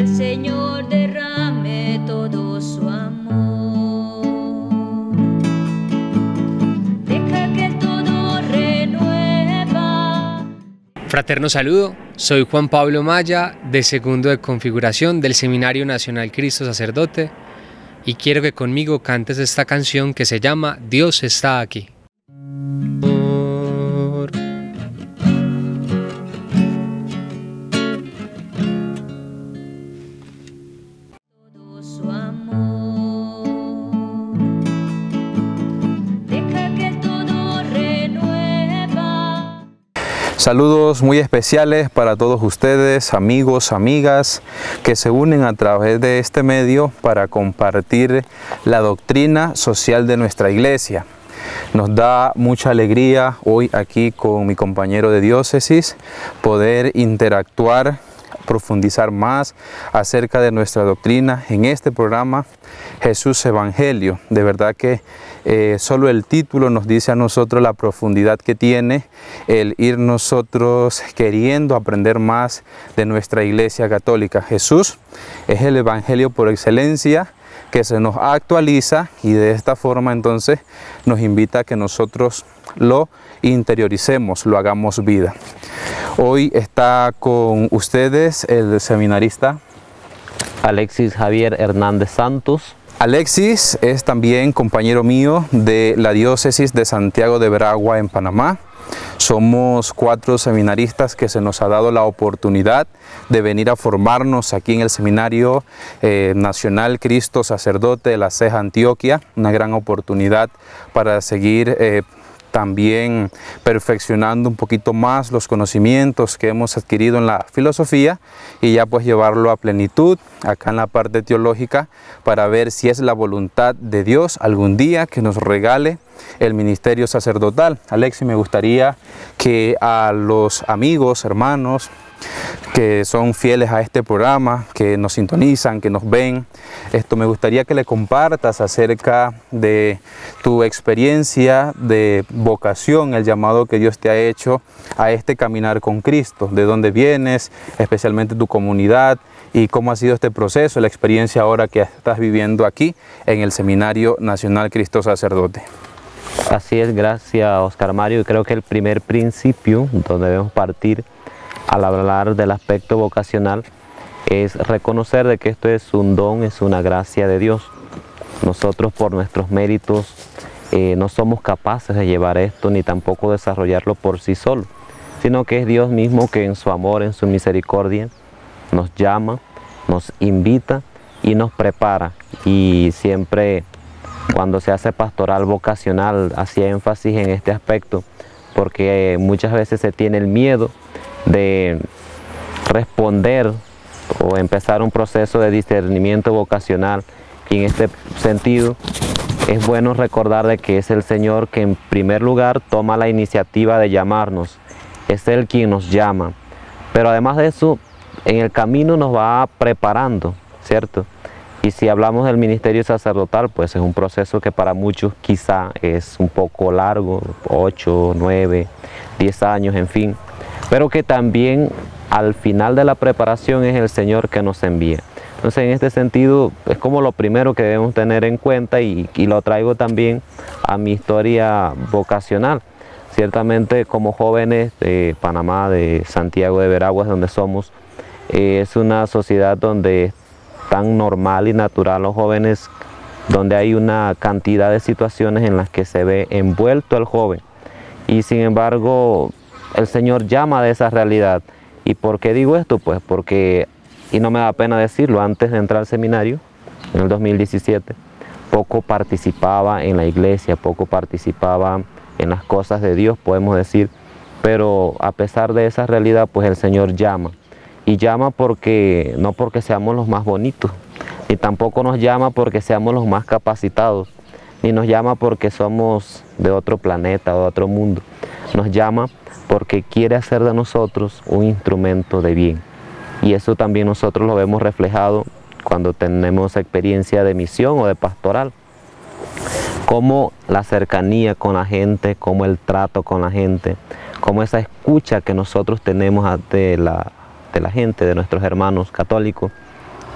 el Señor derrame todo su amor. Deja que todo renueva. Fraterno saludo, soy Juan Pablo Maya, de segundo de configuración del Seminario Nacional Cristo Sacerdote, y quiero que conmigo cantes esta canción que se llama Dios está aquí. Saludos muy especiales para todos ustedes, amigos, amigas, que se unen a través de este medio para compartir la doctrina social de nuestra iglesia. Nos da mucha alegría hoy aquí con mi compañero de diócesis poder interactuar, profundizar más acerca de nuestra doctrina en este programa Jesús Evangelio. De verdad que eh, solo el título nos dice a nosotros la profundidad que tiene el ir nosotros queriendo aprender más de nuestra iglesia católica. Jesús es el Evangelio por excelencia que se nos actualiza y de esta forma entonces nos invita a que nosotros lo interioricemos, lo hagamos vida. Hoy está con ustedes el seminarista Alexis Javier Hernández Santos. Alexis es también compañero mío de la diócesis de Santiago de Veragua en Panamá. Somos cuatro seminaristas que se nos ha dado la oportunidad de venir a formarnos aquí en el Seminario eh, Nacional Cristo Sacerdote de la Ceja Antioquia, una gran oportunidad para seguir eh, también perfeccionando un poquito más los conocimientos que hemos adquirido en la filosofía y ya pues llevarlo a plenitud acá en la parte teológica para ver si es la voluntad de Dios algún día que nos regale el ministerio sacerdotal. Alexi, me gustaría que a los amigos, hermanos, que son fieles a este programa, que nos sintonizan, que nos ven. Esto me gustaría que le compartas acerca de tu experiencia de vocación, el llamado que Dios te ha hecho a este caminar con Cristo, de dónde vienes, especialmente tu comunidad y cómo ha sido este proceso, la experiencia ahora que estás viviendo aquí en el Seminario Nacional Cristo Sacerdote. Así es, gracias Oscar Mario. Creo que el primer principio donde debemos partir al hablar del aspecto vocacional es reconocer de que esto es un don, es una gracia de Dios. Nosotros por nuestros méritos eh, no somos capaces de llevar esto ni tampoco desarrollarlo por sí solo, sino que es Dios mismo que en su amor, en su misericordia, nos llama, nos invita y nos prepara. Y siempre cuando se hace pastoral vocacional hacía énfasis en este aspecto, porque muchas veces se tiene el miedo de responder o empezar un proceso de discernimiento vocacional y en este sentido es bueno recordar de que es el Señor que en primer lugar toma la iniciativa de llamarnos, es Él quien nos llama, pero además de eso en el camino nos va preparando, ¿cierto? Y si hablamos del ministerio sacerdotal, pues es un proceso que para muchos quizá es un poco largo, 8, 9, 10 años, en fin, pero que también al final de la preparación es el Señor que nos envía. Entonces en este sentido es como lo primero que debemos tener en cuenta y, y lo traigo también a mi historia vocacional. Ciertamente como jóvenes de Panamá, de Santiago de Veraguas, donde somos, eh, es una sociedad donde es tan normal y natural los jóvenes, donde hay una cantidad de situaciones en las que se ve envuelto el joven. Y sin embargo, el Señor llama de esa realidad. ¿Y por qué digo esto? Pues porque, y no me da pena decirlo, antes de entrar al seminario, en el 2017, poco participaba en la iglesia, poco participaba en las cosas de Dios, podemos decir, pero a pesar de esa realidad, pues el Señor llama. Y llama porque, no porque seamos los más bonitos, ni tampoco nos llama porque seamos los más capacitados, ni nos llama porque somos de otro planeta o de otro mundo. Nos llama porque quiere hacer de nosotros un instrumento de bien. Y eso también nosotros lo vemos reflejado cuando tenemos experiencia de misión o de pastoral. Cómo la cercanía con la gente, cómo el trato con la gente, cómo esa escucha que nosotros tenemos de la, de la gente, de nuestros hermanos católicos,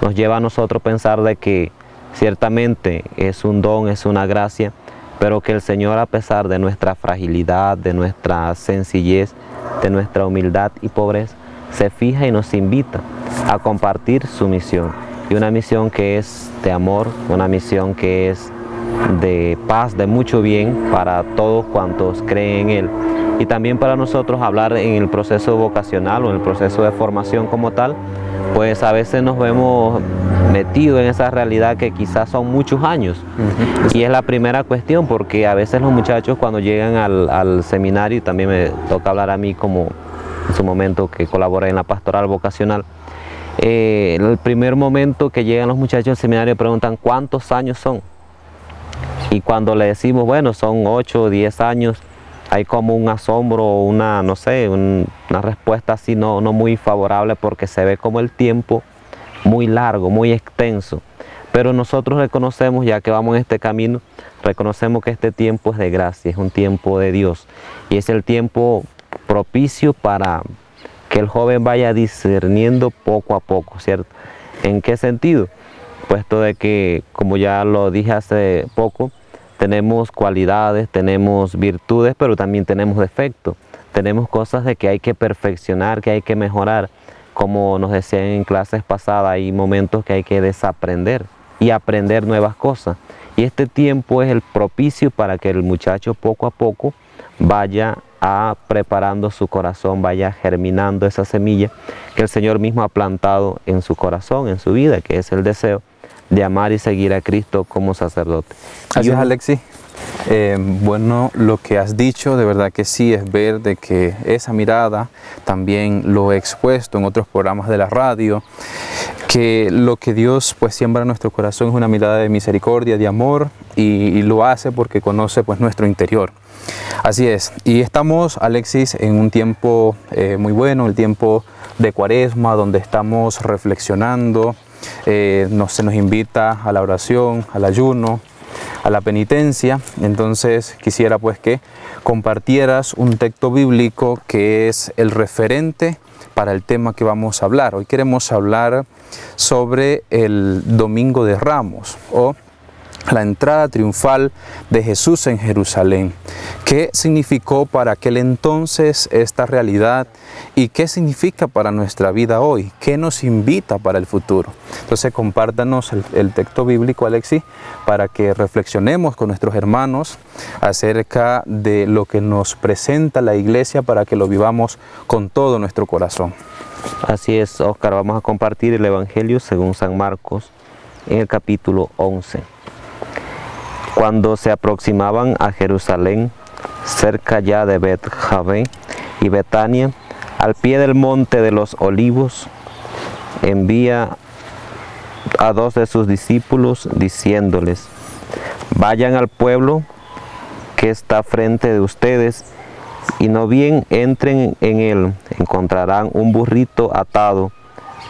nos lleva a nosotros pensar de que ciertamente es un don, es una gracia, pero que el Señor a pesar de nuestra fragilidad, de nuestra sencillez, de nuestra humildad y pobreza, se fija y nos invita a compartir su misión. Y una misión que es de amor, una misión que es de paz, de mucho bien para todos cuantos creen en Él. Y también para nosotros hablar en el proceso vocacional o en el proceso de formación como tal, pues a veces nos vemos metidos en esa realidad que quizás son muchos años. Y es la primera cuestión, porque a veces los muchachos cuando llegan al, al seminario, y también me toca hablar a mí como en su momento que colaboré en la pastoral vocacional, eh, el primer momento que llegan los muchachos al seminario preguntan cuántos años son. Y cuando le decimos, bueno, son 8 o 10 años, hay como un asombro, una, no sé, un- una respuesta así no, no muy favorable porque se ve como el tiempo muy largo, muy extenso. Pero nosotros reconocemos, ya que vamos en este camino, reconocemos que este tiempo es de gracia, es un tiempo de Dios. Y es el tiempo propicio para que el joven vaya discerniendo poco a poco, ¿cierto? ¿En qué sentido? Puesto de que, como ya lo dije hace poco, tenemos cualidades, tenemos virtudes, pero también tenemos defectos. Tenemos cosas de que hay que perfeccionar, que hay que mejorar. Como nos decían en clases pasadas, hay momentos que hay que desaprender y aprender nuevas cosas. Y este tiempo es el propicio para que el muchacho poco a poco vaya a preparando su corazón, vaya germinando esa semilla que el Señor mismo ha plantado en su corazón, en su vida, que es el deseo de amar y seguir a Cristo como sacerdote. Así es, uno- Alexi. Eh, bueno, lo que has dicho, de verdad que sí, es ver de que esa mirada, también lo he expuesto en otros programas de la radio, que lo que Dios pues siembra en nuestro corazón es una mirada de misericordia, de amor, y, y lo hace porque conoce pues nuestro interior. Así es, y estamos, Alexis, en un tiempo eh, muy bueno, el tiempo de cuaresma, donde estamos reflexionando, eh, nos- se nos invita a la oración, al ayuno, a la penitencia. Entonces quisiera pues que compartieras un texto bíblico que es el referente para el tema que vamos a hablar. Hoy queremos hablar sobre el Domingo de Ramos o la entrada triunfal de Jesús en Jerusalén. ¿Qué significó para aquel entonces esta realidad y qué significa para nuestra vida hoy? ¿Qué nos invita para el futuro? Entonces compártanos el, texto bíblico, Alexis, para que reflexionemos con nuestros hermanos acerca de lo que nos presenta la iglesia para que lo vivamos con todo nuestro corazón. Así es, Oscar, vamos a compartir el Evangelio según San Marcos en el capítulo 11. Cuando se aproximaban a Jerusalén, cerca ya de Bet-Jabé y Betania, al pie del monte de los olivos, envía a dos de sus discípulos diciéndoles, vayan al pueblo que está frente de ustedes y no bien entren en él, encontrarán un burrito atado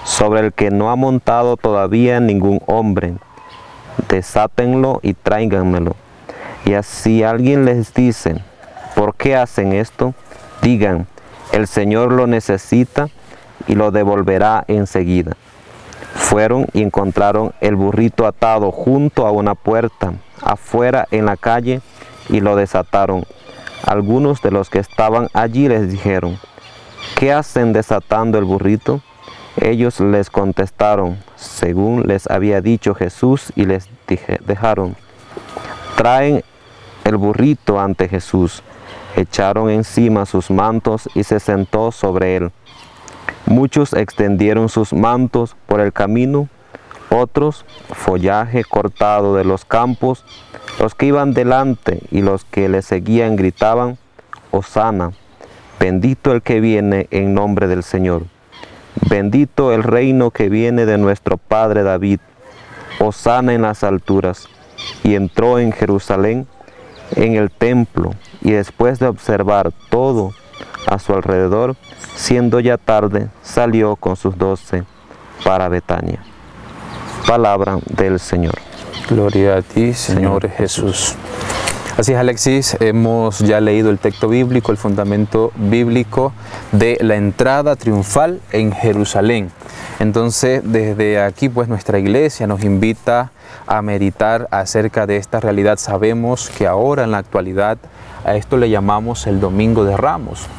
sobre el que no ha montado todavía ningún hombre. Desátenlo y tráiganmelo. Y así alguien les dice, ¿por qué hacen esto? Digan, el Señor lo necesita y lo devolverá enseguida. Fueron y encontraron el burrito atado junto a una puerta, afuera en la calle, y lo desataron. Algunos de los que estaban allí les dijeron, ¿qué hacen desatando el burrito? Ellos les contestaron, según les había dicho Jesús, y les dejaron. Traen el burrito ante Jesús. Echaron encima sus mantos y se sentó sobre él. Muchos extendieron sus mantos por el camino, otros follaje cortado de los campos. Los que iban delante y los que le seguían gritaban, Osana, bendito el que viene en nombre del Señor. Bendito el reino que viene de nuestro Padre David. Osana en las alturas. Y entró en Jerusalén, en el templo, y después de observar todo a su alrededor, siendo ya tarde, salió con sus doce para Betania. Palabra del Señor. Gloria a ti, Señor Jesús. Así es, Alexis, hemos ya leído el texto bíblico, el fundamento bíblico de la entrada triunfal en Jerusalén. Entonces, desde aquí, pues nuestra iglesia nos invita a meditar acerca de esta realidad. Sabemos que ahora, en la actualidad, a esto le llamamos el Domingo de Ramos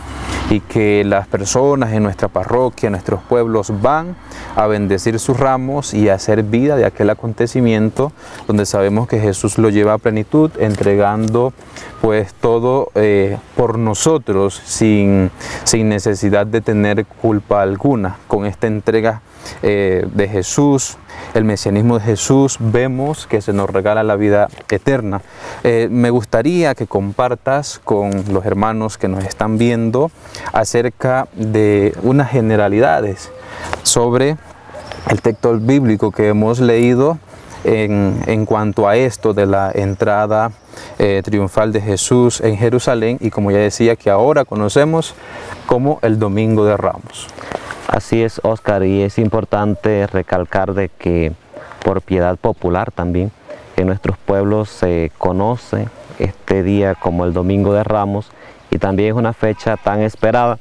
y que las personas en nuestra parroquia, en nuestros pueblos van a bendecir sus ramos y a hacer vida de aquel acontecimiento donde sabemos que Jesús lo lleva a plenitud, entregando pues todo eh, por nosotros sin, sin necesidad de tener culpa alguna. Con esta entrega eh, de Jesús, el mesianismo de Jesús, vemos que se nos regala la vida eterna. Eh, me gustaría que compartas con los hermanos que nos están viendo acerca de unas generalidades sobre el texto bíblico que hemos leído en, cuanto a esto de la entrada eh, triunfal de Jesús en Jerusalén y como ya decía que ahora conocemos como el Domingo de Ramos. Así es, Oscar, y es importante recalcar de que por piedad popular también en nuestros pueblos se conoce este día como el Domingo de Ramos y también es una fecha tan esperada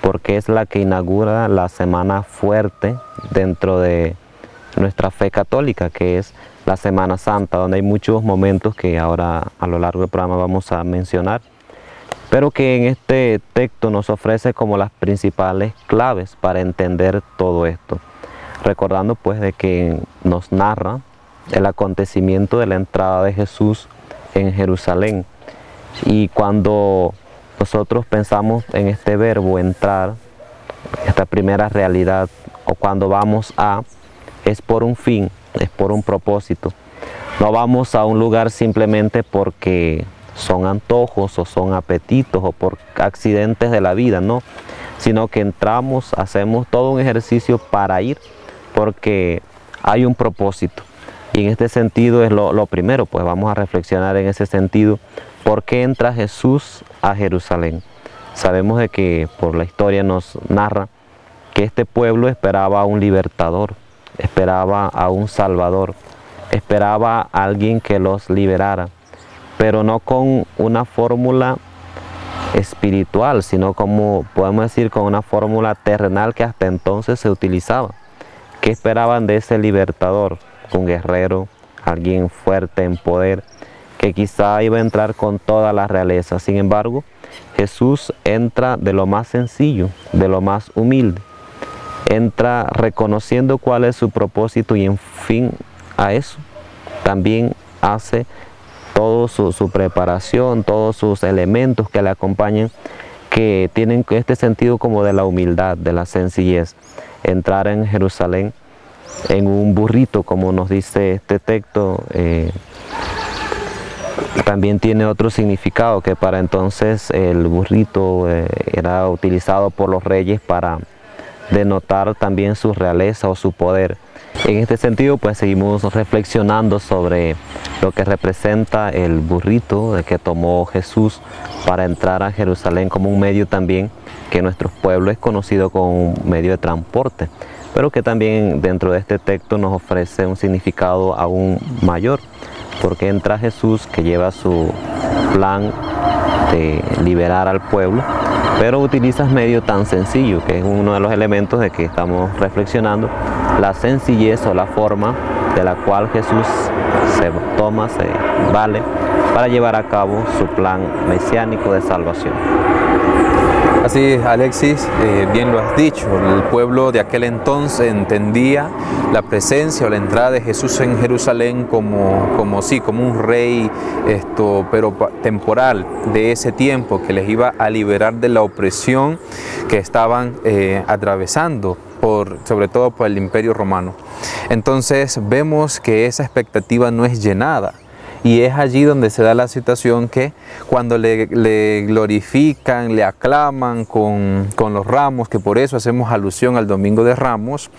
porque es la que inaugura la semana fuerte dentro de nuestra fe católica, que es la Semana Santa, donde hay muchos momentos que ahora a lo largo del programa vamos a mencionar pero que en este texto nos ofrece como las principales claves para entender todo esto. Recordando pues de que nos narra el acontecimiento de la entrada de Jesús en Jerusalén. Y cuando nosotros pensamos en este verbo entrar, esta primera realidad, o cuando vamos a, es por un fin, es por un propósito. No vamos a un lugar simplemente porque son antojos o son apetitos o por accidentes de la vida, no, sino que entramos, hacemos todo un ejercicio para ir porque hay un propósito. Y en este sentido es lo, primero, pues vamos a reflexionar en ese sentido. ¿Por qué entra Jesús a Jerusalén? Sabemos de que por la historia nos narra que este pueblo esperaba a un libertador, esperaba a un salvador, esperaba a alguien que los liberara pero no con una fórmula espiritual, sino como podemos decir con una fórmula terrenal que hasta entonces se utilizaba. ¿Qué esperaban de ese libertador? Un guerrero, alguien fuerte en poder, que quizá iba a entrar con toda la realeza. Sin embargo, Jesús entra de lo más sencillo, de lo más humilde. Entra reconociendo cuál es su propósito y en fin a eso también hace toda su, preparación, todos sus elementos que le acompañan, que tienen este sentido como de la humildad, de la sencillez. Entrar en Jerusalén en un burrito, como nos dice este texto, eh, también tiene otro significado, que para entonces el burrito eh, era utilizado por los reyes para denotar también su realeza o su poder. En este sentido, pues seguimos reflexionando sobre lo que representa el burrito que tomó Jesús para entrar a Jerusalén como un medio también que nuestro pueblo es conocido como un medio de transporte, pero que también dentro de este texto nos ofrece un significado aún mayor, porque entra Jesús que lleva su plan de liberar al pueblo pero utilizas medio tan sencillo, que es uno de los elementos de que estamos reflexionando, la sencillez o la forma de la cual Jesús se toma, se vale para llevar a cabo su plan mesiánico de salvación. Así Alexis, eh, bien lo has dicho, el pueblo de aquel entonces entendía la presencia o la entrada de Jesús en Jerusalén como, como sí, como un rey, esto, pero temporal de ese tiempo que les iba a liberar de la opresión que estaban eh, atravesando. Por, sobre todo por el imperio romano. Entonces vemos que esa expectativa no es llenada y es allí donde se da la situación que cuando le, glorifican, le aclaman con, los ramos, que por eso hacemos alusión al Domingo de Ramos,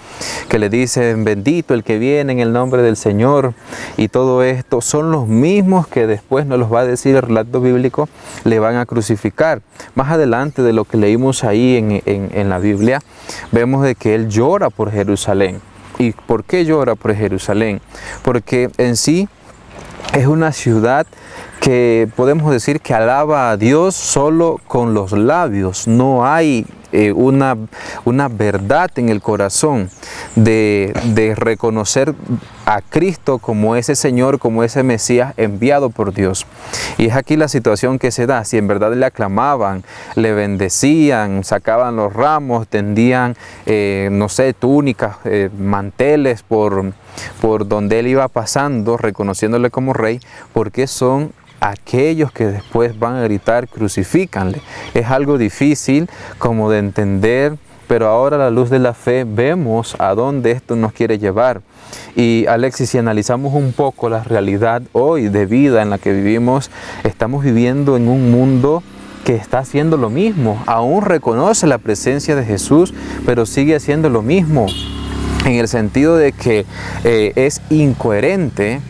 que le dicen bendito el que viene en el nombre del Señor y todo esto, son los mismos que después nos los va a decir el relato bíblico, le van a crucificar. Más adelante de lo que leímos ahí en, en la Biblia, vemos de que él llora por Jerusalén. ¿Y por qué llora por Jerusalén? Porque en sí es una ciudad que podemos decir que alaba a Dios solo con los labios. No hay eh, una, una verdad en el corazón de, de reconocer a Cristo como ese Señor, como ese Mesías enviado por Dios. Y es aquí la situación que se da. Si en verdad le aclamaban, le bendecían, sacaban los ramos, tendían, eh, no sé, túnicas, eh, manteles por, por donde él iba pasando, reconociéndole como rey, porque son aquellos que después van a gritar, crucifícanle. Es algo difícil como de entender, pero ahora a la luz de la fe vemos a dónde esto nos quiere llevar. Y Alexis, si analizamos un poco la realidad hoy de vida en la que vivimos, estamos viviendo en un mundo que está haciendo lo mismo. Aún reconoce la presencia de Jesús, pero sigue haciendo lo mismo. En el sentido de que eh, es incoherente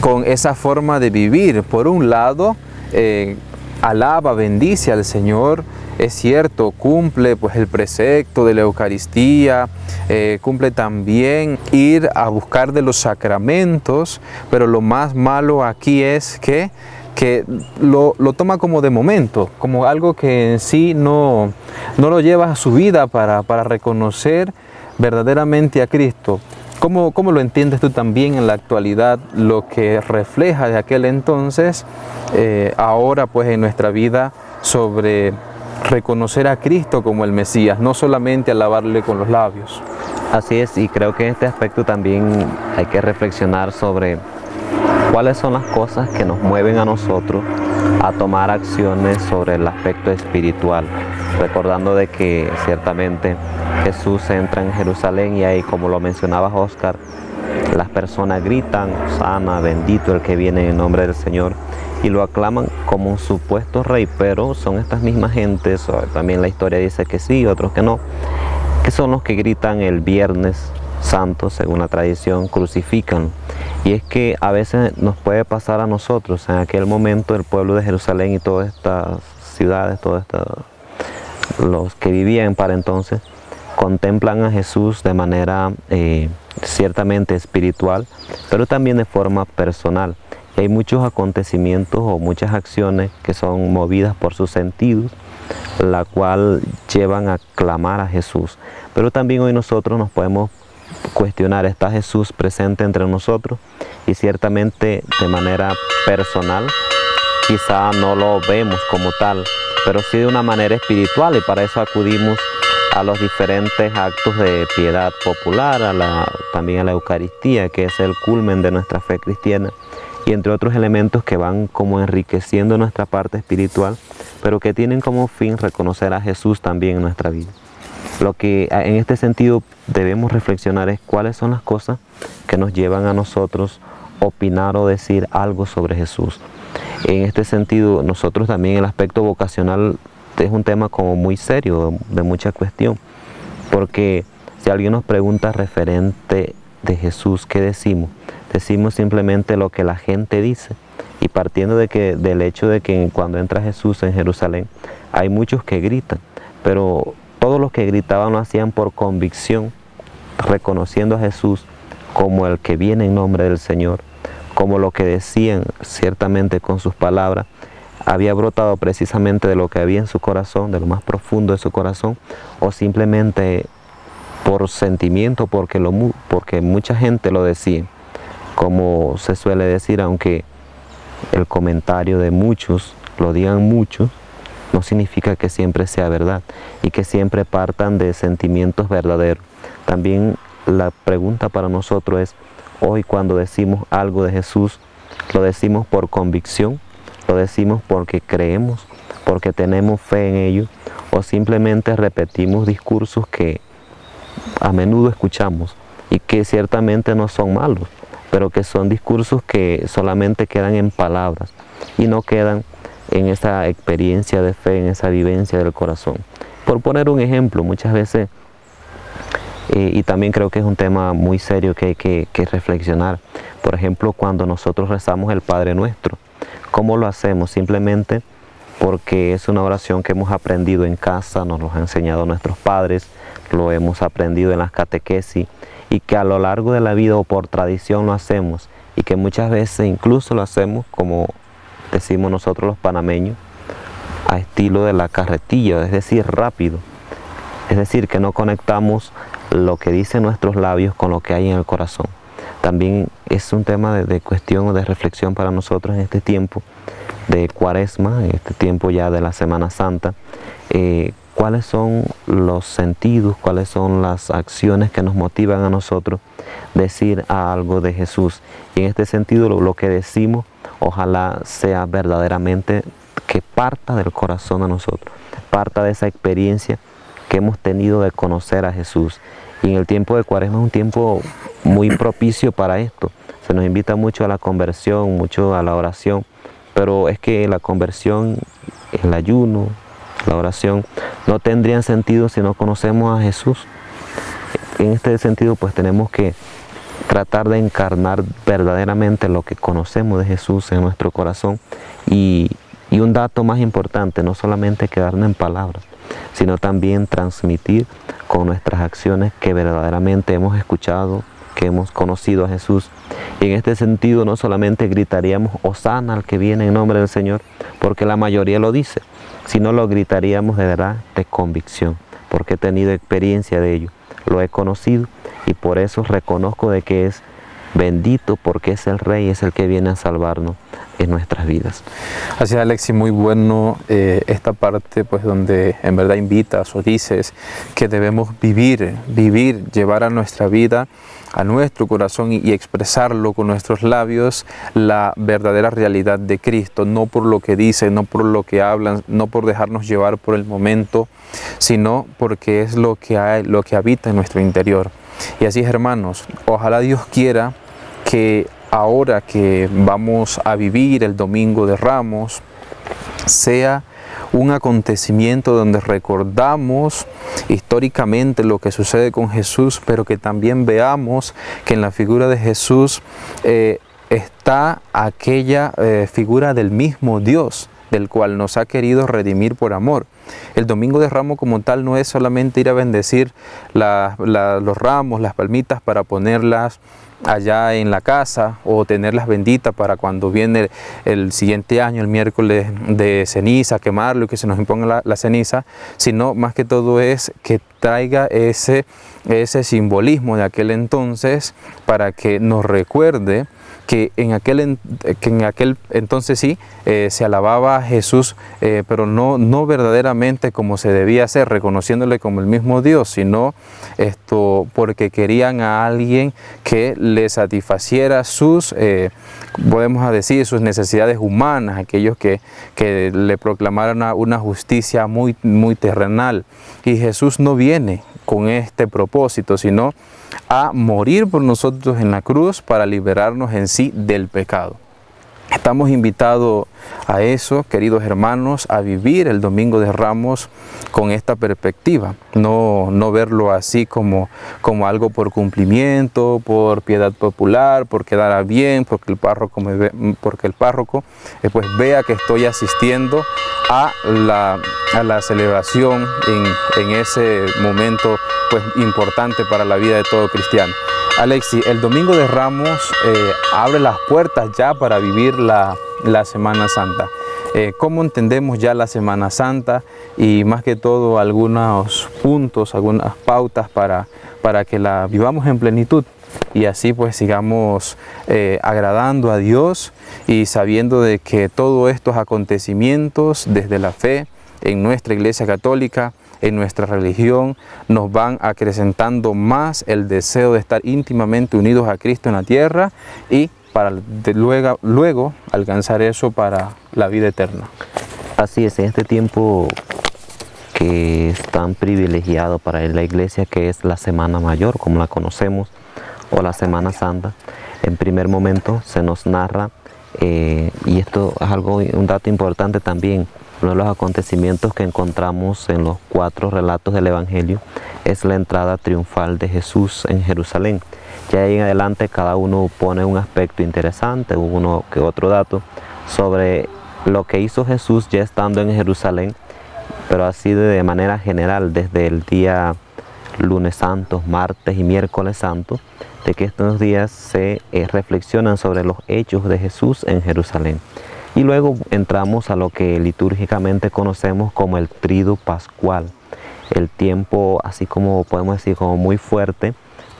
con esa forma de vivir. Por un lado, eh, alaba, bendice al Señor, es cierto, cumple pues el precepto de la Eucaristía, eh, cumple también ir a buscar de los sacramentos, pero lo más malo aquí es que, que lo, lo, toma como de momento, como algo que en sí no, no lo lleva a su vida para, para reconocer verdaderamente a Cristo. ¿Cómo, ¿Cómo, lo entiendes tú también en la actualidad, lo que refleja de aquel entonces, eh, ahora pues en nuestra vida, sobre reconocer a Cristo como el Mesías, no solamente alabarle con los labios? Así es, y creo que en este aspecto también hay que reflexionar sobre cuáles son las cosas que nos mueven a nosotros a tomar acciones sobre el aspecto espiritual, recordando de que ciertamente Jesús entra en Jerusalén y ahí, como lo mencionaba Oscar, las personas gritan, sana, bendito el que viene en nombre del Señor, y lo aclaman como un supuesto rey, pero son estas mismas gentes, también la historia dice que sí, otros que no, que son los que gritan el viernes santo, según la tradición, crucifican. Y es que a veces nos puede pasar a nosotros, en aquel momento el pueblo de Jerusalén y todas estas ciudades, todos los que vivían para entonces, contemplan a Jesús de manera eh, ciertamente espiritual, pero también de forma personal. Hay muchos acontecimientos o muchas acciones que son movidas por sus sentidos, la cual llevan a clamar a Jesús. Pero también hoy nosotros nos podemos cuestionar, ¿está Jesús presente entre nosotros? Y ciertamente de manera personal, quizá no lo vemos como tal, pero sí de una manera espiritual y para eso acudimos a los diferentes actos de piedad popular, también a la Eucaristía, que es el culmen de nuestra fe cristiana, y entre otros elementos que van como enriqueciendo nuestra parte espiritual, pero que tienen como fin reconocer a Jesús también en nuestra vida. Lo que en este sentido debemos reflexionar es cuáles son las cosas que nos llevan a nosotros opinar o decir algo sobre Jesús. En este sentido, nosotros también el aspecto vocacional es un tema como muy serio, de mucha cuestión, porque si alguien nos pregunta referente de Jesús, ¿qué decimos? Decimos simplemente lo que la gente dice. Y partiendo de que, del hecho de que cuando entra Jesús en Jerusalén, hay muchos que gritan, pero todos los que gritaban lo hacían por convicción, reconociendo a Jesús como el que viene en nombre del Señor, como lo que decían ciertamente con sus palabras, había brotado precisamente de lo que había en su corazón, de lo más profundo de su corazón, o simplemente por sentimiento, porque, lo, porque mucha gente lo decía, como se suele decir, aunque el comentario de muchos lo digan muchos, no significa que siempre sea verdad y que siempre partan de sentimientos verdaderos. También la pregunta para nosotros es, hoy cuando decimos algo de Jesús, lo decimos por convicción, lo decimos porque creemos, porque tenemos fe en ello, o simplemente repetimos discursos que a menudo escuchamos y que ciertamente no son malos, pero que son discursos que solamente quedan en palabras y no quedan en esa experiencia de fe, en esa vivencia del corazón. Por poner un ejemplo, muchas veces, y también creo que es un tema muy serio que hay que, que reflexionar, por ejemplo, cuando nosotros rezamos el Padre Nuestro, ¿cómo lo hacemos? Simplemente porque es una oración que hemos aprendido en casa, nos lo han enseñado nuestros padres, lo hemos aprendido en las catequesis y que a lo largo de la vida o por tradición lo hacemos y que muchas veces incluso lo hacemos como decimos nosotros los panameños, a estilo de la carretilla, es decir, rápido. Es decir, que no conectamos lo que dicen nuestros labios con lo que hay en el corazón. También es un tema de, cuestión o de reflexión para nosotros en este tiempo de cuaresma, en este tiempo ya de la Semana Santa, eh, cuáles son los sentidos, cuáles son las acciones que nos motivan a nosotros decir algo de Jesús. Y en este sentido lo, lo que decimos ojalá sea verdaderamente que parta del corazón a nosotros, parta de esa experiencia que hemos tenido de conocer a Jesús. Y en el tiempo de Cuaresma es un tiempo muy propicio para esto. Se nos invita mucho a la conversión, mucho a la oración, pero es que la conversión, el ayuno, la oración, no tendrían sentido si no conocemos a Jesús. En este sentido, pues tenemos que tratar de encarnar verdaderamente lo que conocemos de Jesús en nuestro corazón y, un dato más importante, no solamente quedarnos en palabras, sino también transmitir con nuestras acciones que verdaderamente hemos escuchado, que hemos conocido a Jesús. Y en este sentido no solamente gritaríamos, Osana al que viene en nombre del Señor, porque la mayoría lo dice, sino lo gritaríamos de verdad de convicción, porque he tenido experiencia de ello, lo he conocido y por eso reconozco de que es bendito porque es el Rey, es el que viene a salvarnos en nuestras vidas. Así es, Alexi, muy bueno eh, esta parte pues donde en verdad invitas o dices que debemos vivir, vivir, llevar a nuestra vida, a nuestro corazón y, expresarlo con nuestros labios la verdadera realidad de Cristo, no por lo que dicen, no por lo que hablan, no por dejarnos llevar por el momento, sino porque es lo que hay, lo que habita en nuestro interior. Y así es, hermanos, ojalá Dios quiera que ahora que vamos a vivir el Domingo de Ramos, sea un acontecimiento donde recordamos históricamente lo que sucede con Jesús, pero que también veamos que en la figura de Jesús eh, está aquella eh, figura del mismo Dios del cual nos ha querido redimir por amor. El Domingo de Ramos como tal no es solamente ir a bendecir los ramos, las palmitas para ponerlas allá en la casa o tenerlas benditas para cuando viene el, el, siguiente año, el miércoles de ceniza, quemarlo y que se nos imponga la, la, ceniza, sino más que todo es que traiga ese, ese simbolismo de aquel entonces para que nos recuerde que en aquel, que en aquel entonces sí eh, se alababa a Jesús, eh, pero no, no verdaderamente como se debía hacer, reconociéndole como el mismo Dios, sino esto porque querían a alguien que le satisfaciera sus, eh, podemos decir, sus necesidades humanas, aquellos que, que le proclamaran una, una justicia muy, muy terrenal. Y Jesús no viene con este propósito, sino a morir por nosotros en la cruz para liberarnos en sí del pecado. Estamos invitados a eso, queridos hermanos, a vivir el Domingo de Ramos con esta perspectiva, no, no verlo así como, como algo por cumplimiento, por piedad popular, por quedar bien, porque el párroco, me ve, porque el párroco pues vea que estoy asistiendo a la, a la celebración en, en ese momento pues, importante para la vida de todo cristiano. Alexi, el Domingo de Ramos eh, abre las puertas ya para vivir la, la Semana Santa. Eh, ¿Cómo entendemos ya la Semana Santa y más que todo algunos puntos, algunas pautas para, para que la vivamos en plenitud? y así pues sigamos eh, agradando a Dios y sabiendo de que todos estos acontecimientos desde la fe en nuestra Iglesia Católica en nuestra religión, nos van acrecentando más el deseo de estar íntimamente unidos a Cristo en la tierra y para luego, alcanzar eso para la vida eterna. Así es, en este tiempo que es tan privilegiado para la iglesia que es la Semana Mayor, como la conocemos, o la Semana Santa, en primer momento se nos narra, eh, y esto es algo, un dato importante también, uno de los acontecimientos que encontramos en los cuatro relatos del Evangelio es la entrada triunfal de Jesús en Jerusalén. Ya ahí en adelante cada uno pone un aspecto interesante, uno que otro dato, sobre lo que hizo Jesús ya estando en Jerusalén, pero así de manera general desde el día lunes santo, martes y miércoles santo, de que estos días se eh, reflexionan sobre los hechos de Jesús en Jerusalén. Y luego entramos a lo que litúrgicamente conocemos como el trido pascual. el tiempo, así como podemos decir, como muy fuerte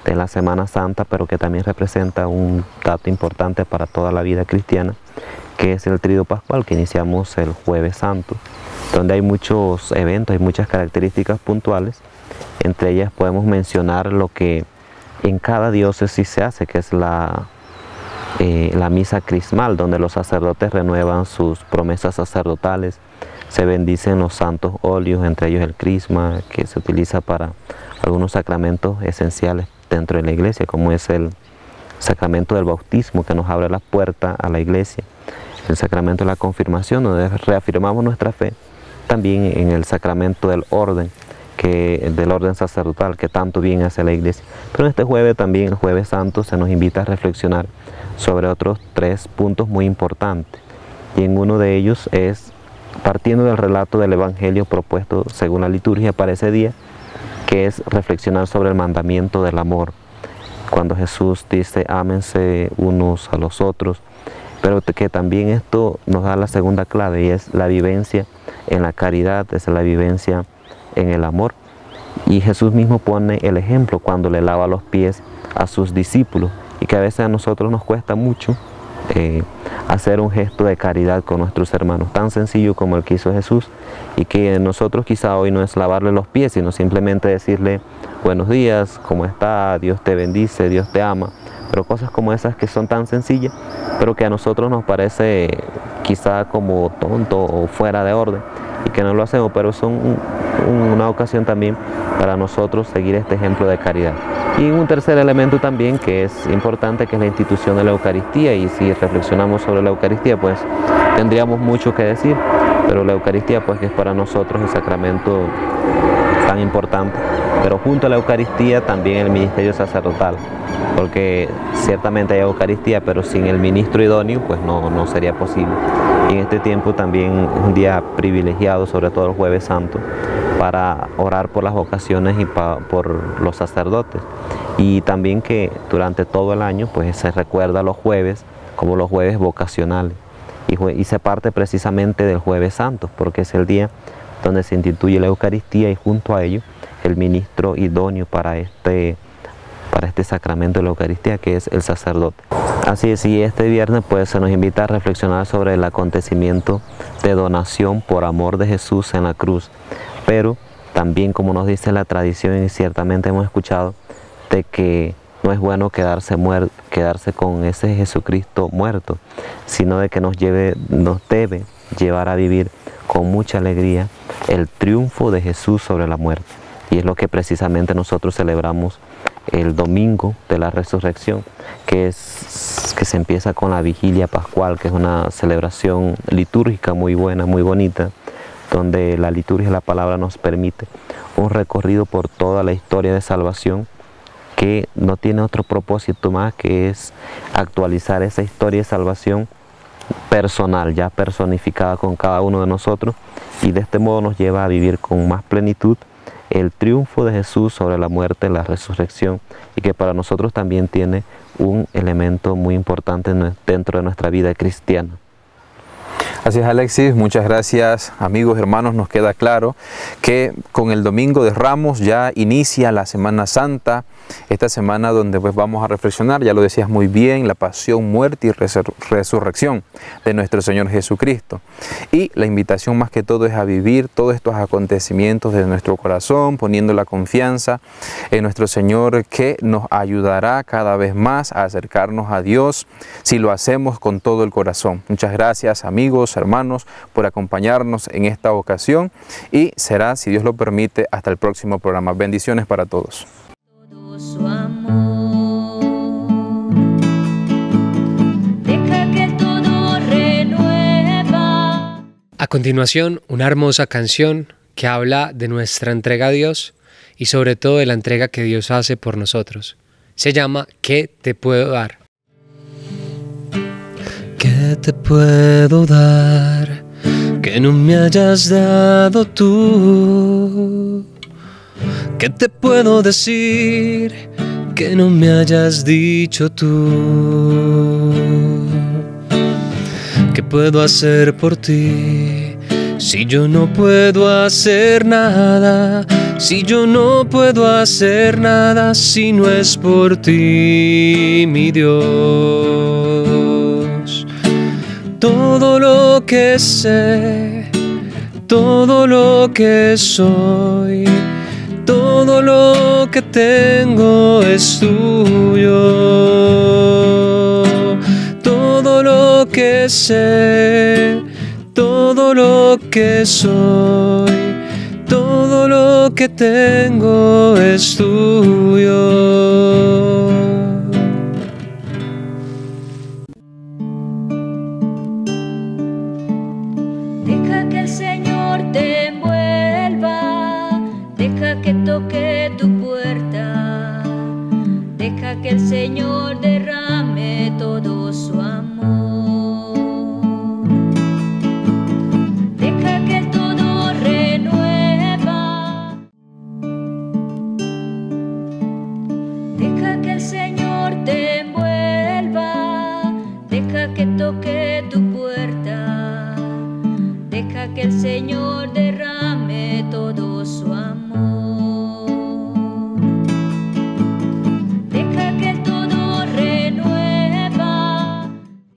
de la Semana Santa, pero que también representa un dato importante para toda la vida cristiana, que es el Trido Pascual, que iniciamos el Jueves Santo, donde hay muchos eventos, hay muchas características puntuales. Entre ellas podemos mencionar lo que en cada diócesis se hace, que es la, eh, la misa crismal, donde los sacerdotes renuevan sus promesas sacerdotales, se bendicen los santos óleos, entre ellos el crisma, que se utiliza para algunos sacramentos esenciales dentro de la iglesia, como es el sacramento del bautismo, que nos abre la puerta a la iglesia, el sacramento de la confirmación, donde reafirmamos nuestra fe, también en el sacramento del orden, que, del orden sacerdotal, que tanto bien hace la iglesia. Pero este jueves también, el jueves santo, se nos invita a reflexionar sobre otros tres puntos muy importantes. Y en uno de ellos es partiendo del relato del Evangelio propuesto según la liturgia para ese día, que es reflexionar sobre el mandamiento del amor. Cuando Jesús dice, ámense unos a los otros, pero que también esto nos da la segunda clave y es la vivencia en la caridad, es la vivencia en el amor. Y Jesús mismo pone el ejemplo cuando le lava los pies a sus discípulos y que a veces a nosotros nos cuesta mucho eh, hacer un gesto de caridad con nuestros hermanos, tan sencillo como el que hizo Jesús, y que nosotros quizá hoy no es lavarle los pies, sino simplemente decirle buenos días, ¿cómo está? Dios te bendice, Dios te ama, pero cosas como esas que son tan sencillas, pero que a nosotros nos parece quizá como tonto o fuera de orden, y que no lo hacemos, pero son una ocasión también para nosotros seguir este ejemplo de caridad. Y un tercer elemento también que es importante, que es la institución de la Eucaristía, y si reflexionamos sobre la Eucaristía, pues tendríamos mucho que decir, pero la Eucaristía, pues que es para nosotros el sacramento tan importante, pero junto a la Eucaristía también el ministerio sacerdotal, porque ciertamente hay Eucaristía, pero sin el ministro idóneo, pues no, no sería posible. Y en este tiempo también un día privilegiado, sobre todo el jueves santo, para orar por las vocaciones y por los sacerdotes. Y también que durante todo el año pues se recuerda los jueves como los jueves vocacionales. Y, se parte precisamente del jueves santo, porque es el día donde se instituye la Eucaristía y junto a ello el ministro idóneo para este, para este sacramento de la Eucaristía, que es el sacerdote. Así es, y este viernes pues se nos invita a reflexionar sobre el acontecimiento de donación por amor de Jesús en la cruz pero también como nos dice la tradición y ciertamente hemos escuchado, de que no es bueno quedarse, quedarse con ese Jesucristo muerto, sino de que nos, lleve, nos debe llevar a vivir con mucha alegría el triunfo de Jesús sobre la muerte. Y es lo que precisamente nosotros celebramos el domingo de la resurrección, que, es, que se empieza con la vigilia pascual, que es una celebración litúrgica muy buena, muy bonita, donde la liturgia la palabra nos permite un recorrido por toda la historia de salvación que no tiene otro propósito más que es actualizar esa historia de salvación personal, ya personificada con cada uno de nosotros y de este modo nos lleva a vivir con más plenitud el triunfo de Jesús sobre la muerte, la resurrección y que para nosotros también tiene un elemento muy importante dentro de nuestra vida cristiana. Así Alexis, muchas gracias amigos, hermanos, nos queda claro que con el Domingo de Ramos ya inicia la Semana Santa, esta semana donde pues vamos a reflexionar, ya lo decías muy bien, la pasión, muerte y resurrección de nuestro Señor Jesucristo. Y la invitación más que todo es a vivir todos estos acontecimientos de nuestro corazón, poniendo la confianza en nuestro Señor que nos ayudará cada vez más a acercarnos a Dios si lo hacemos con todo el corazón. Muchas gracias amigos, hermanos, por acompañarnos en esta ocasión y será, si Dios lo permite, hasta el próximo programa. Bendiciones para todos. A continuación, una hermosa canción que habla de nuestra entrega a Dios y sobre todo de la entrega que Dios hace por nosotros. Se llama ¿Qué te puedo dar? ¿Qué te puedo dar que no me hayas dado tú? ¿Qué te puedo decir que no me hayas dicho tú? ¿Qué puedo hacer por ti Si yo no puedo hacer nada, si yo no puedo hacer nada, si no es por ti, mi Dios. Todo lo que sé, todo lo que soy, todo lo que tengo es tuyo. Todo lo que sé, todo lo que soy, todo lo que tengo es tuyo. Que el Señor